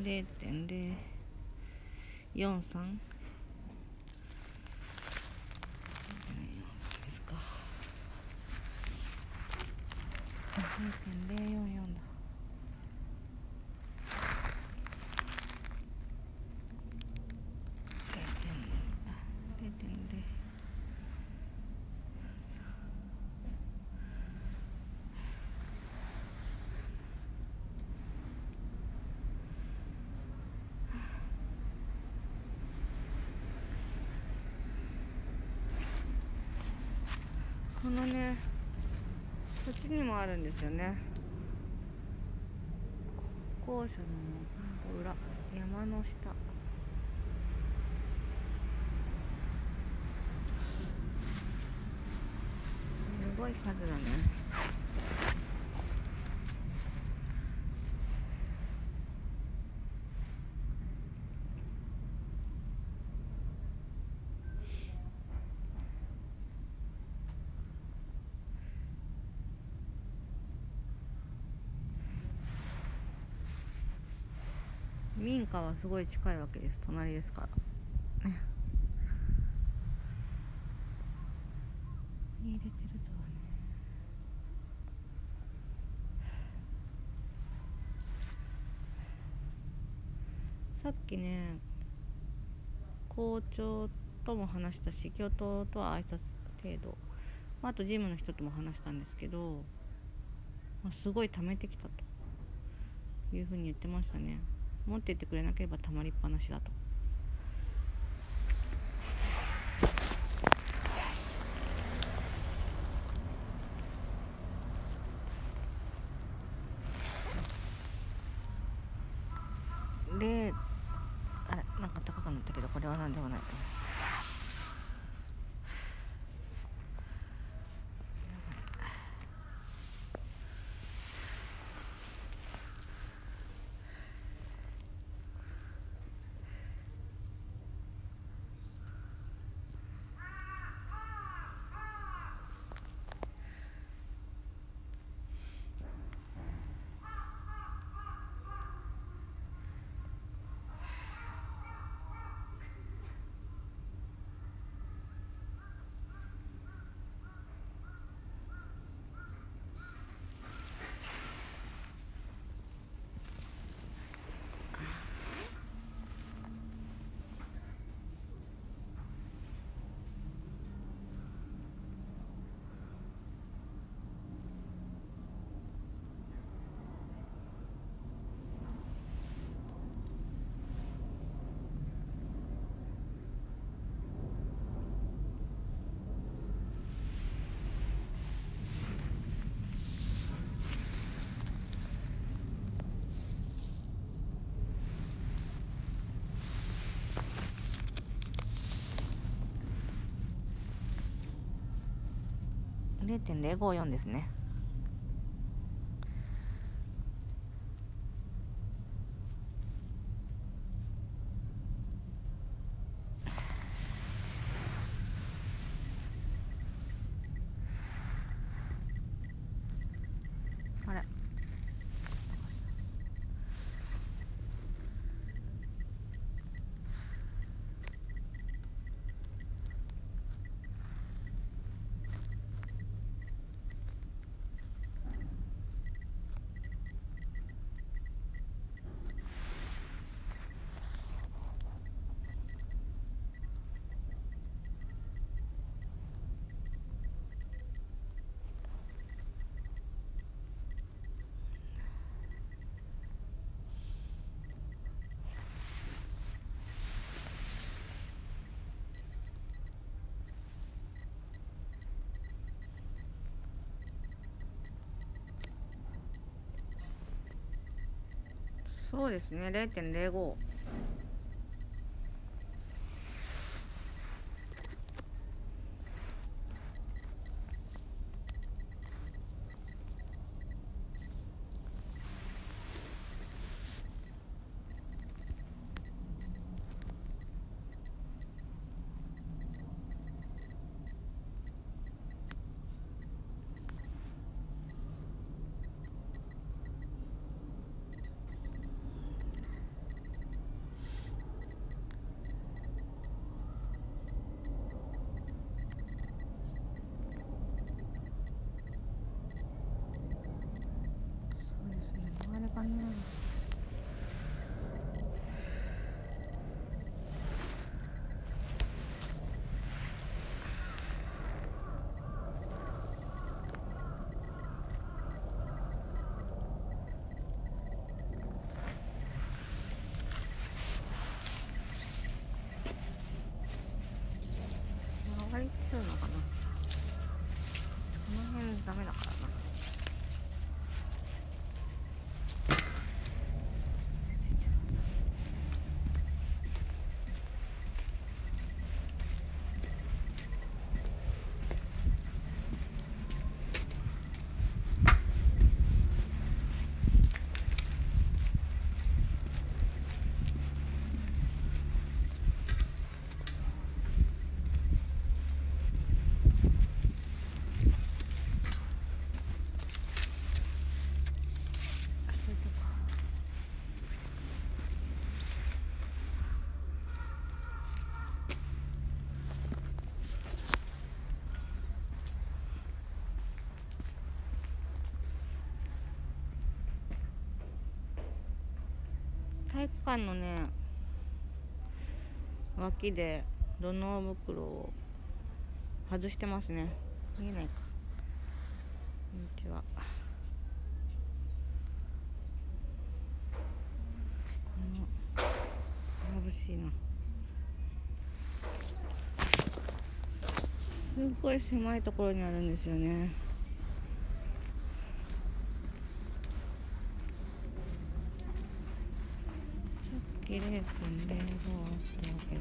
0.043ですか0.044だ。このねこっちにもあるんですよね。校舎の裏山の下。すごい数だね。民家はすごい近いわけです。隣ですから。入れてると。はねさっきね校長とも話したし教頭とは挨拶程度。まああとジムの人とも話したんですけど、まあ、すごい貯めてきたというふうに言ってましたね。持ってってくれなければたまりっぱなしだと。であれなんか高くなったけどこれは何でもないと思う。0.054ですねあれそうですね。0.05辺ダメだからな。体育館のね脇で土の袋を外してますね。見えないか。こんにちは。この眩しいな。すごい狭いところにあるんですよね。さっき0分05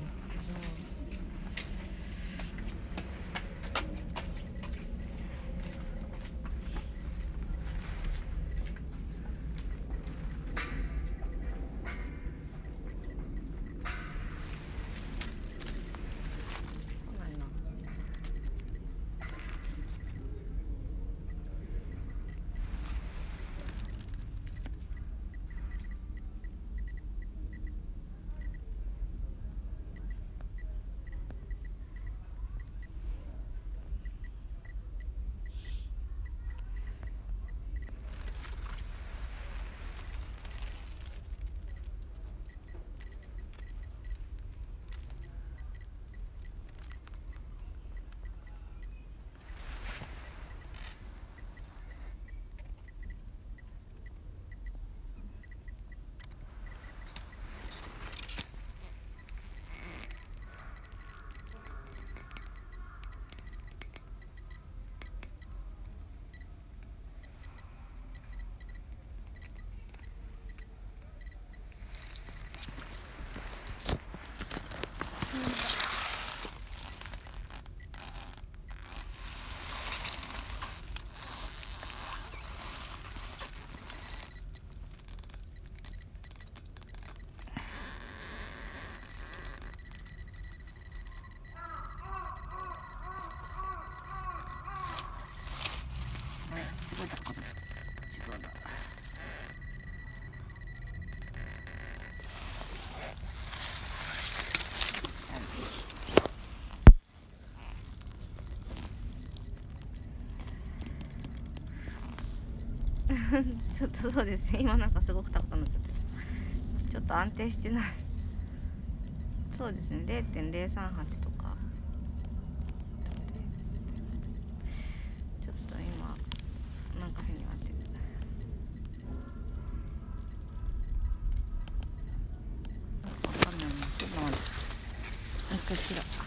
そうですね。今なんかすごく高くなっちゃって。ちょっと安定してない。そうですね。0.038とかちょっと今なんか変になってるわかんないなちょっと待ってもう一回開く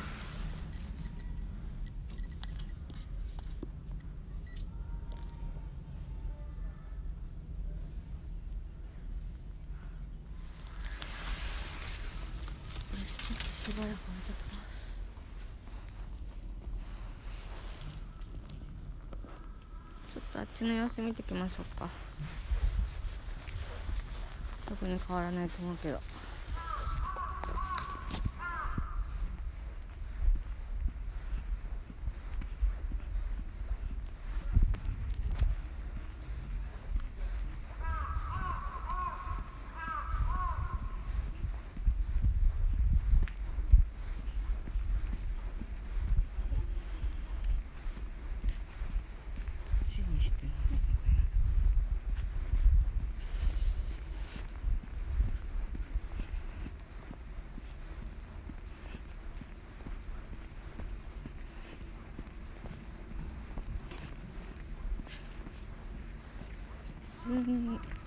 しばらく置いときますちょっとあっちの様子見てきましょうか。特に変わらないと思うけど自由にしてますねう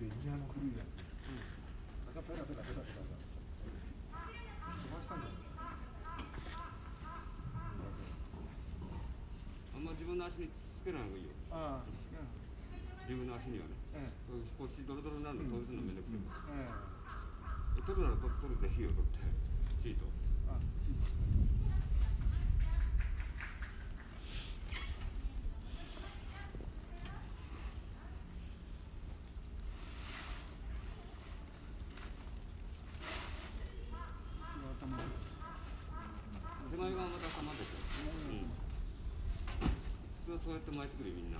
ベニヤの古いやつ。なんかペラペラペラペラ。飛ばしたんだ。あんま自分の足につけない方がいいよ。ああ、自分の足にはね。ええ、こっちドロドロになるの、そうするのめんどくさい。ええ、取るなら取取るで火を取って、シート。あ、手前側また玉ですよ。うん。普通はそうやって巻いてくるみんな。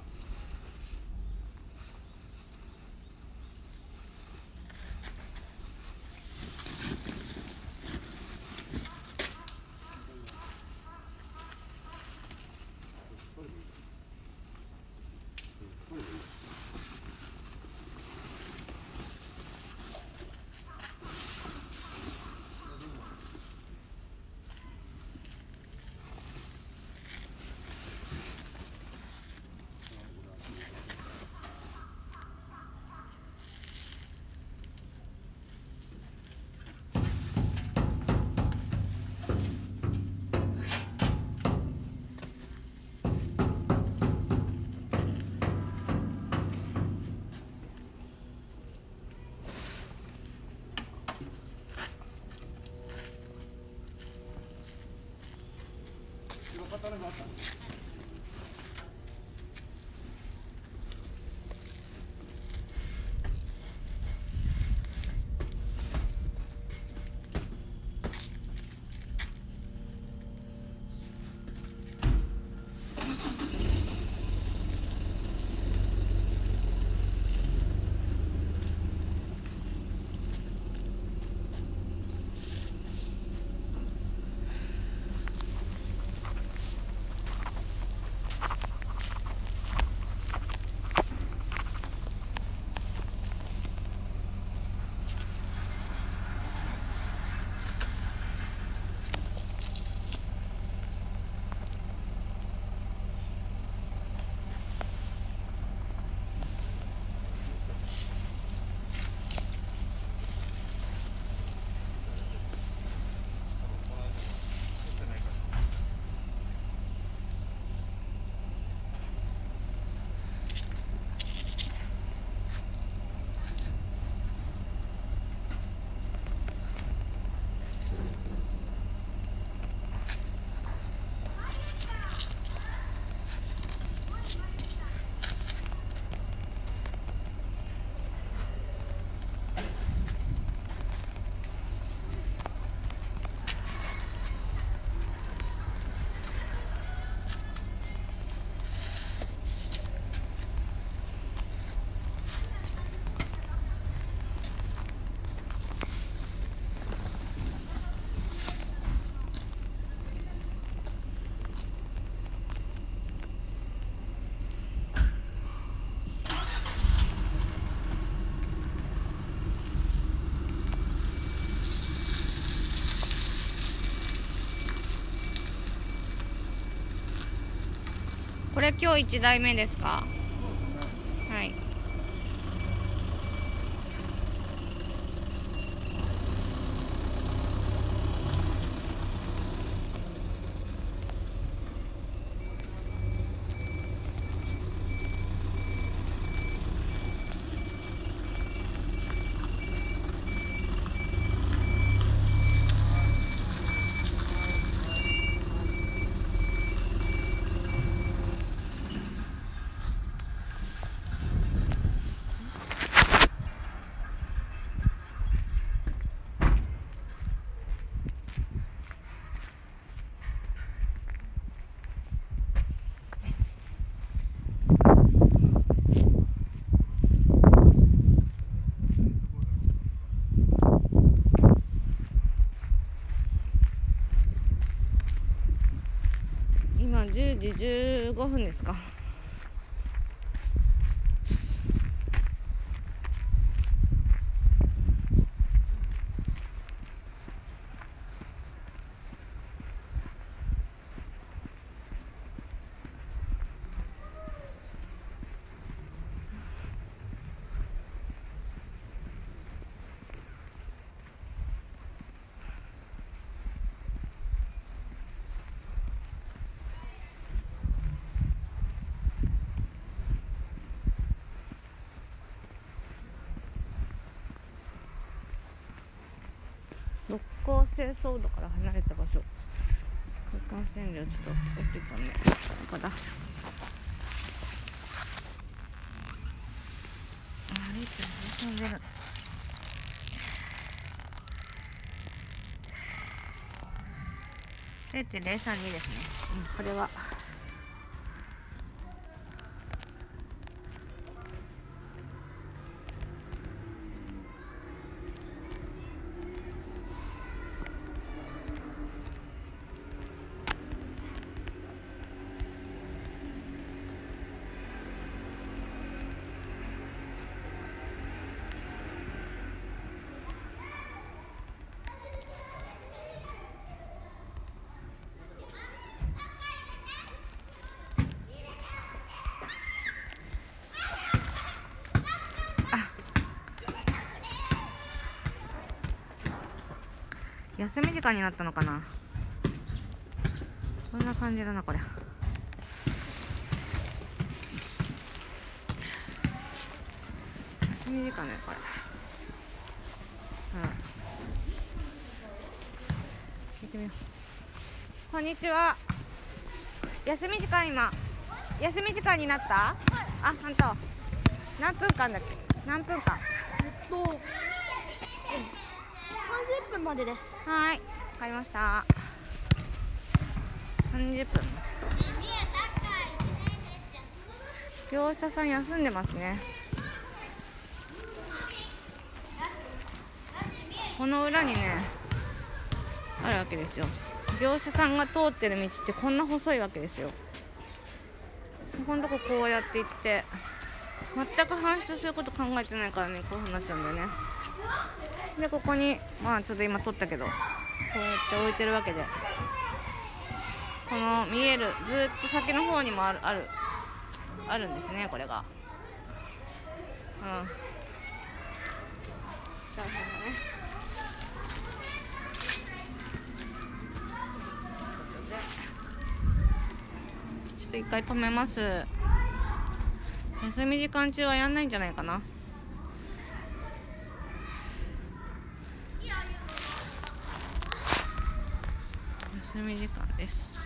これ今日1台目ですか？時15分ですか。六甲清掃度から離れた場所。空間線量ちょっと取ってたね。ここだ。あれって進ん。でる。0.032ですね、うん、これは。休み時間になったのかな。こんな感じだなこれ。休み時間ねこれ。うん。聞いてみよう。こんにちは。休み時間今。休み時間になった？あ本当。何分間だっけ？何分間？えっと、分までです。はい、わかりました。30分。業者さん休んでますね。この裏にね、あるわけですよ。業者さんが通ってる道ってこんな細いわけですよ。ここのとここうやって行って、全く搬出すること考えてないからね、こういうふうになっちゃうんだよね。でここにまあちょっと今撮ったけどこうやって置いてるわけで。この見えるずっと先の方にもあるあるあるんですねこれが。うん。大変だね。ちょっと一回止めます。休み時間中はやんないんじゃないかな。休み時間です。